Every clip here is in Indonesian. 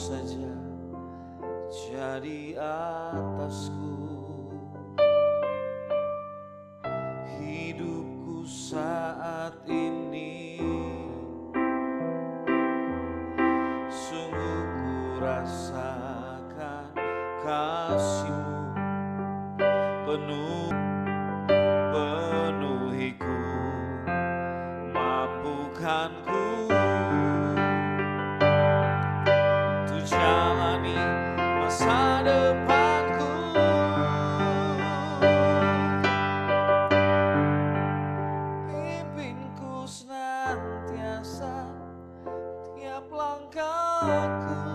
saja jadi atasku. Hidupku saat ini Sungguh ku rasakan kasihmu penuh. aku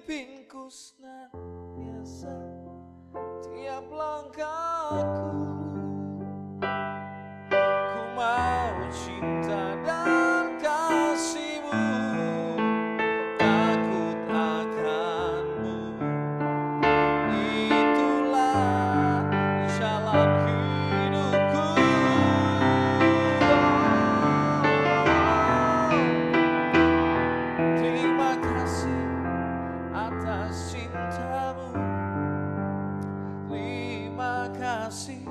pemimpinku senantiasa tiap langkahku. See.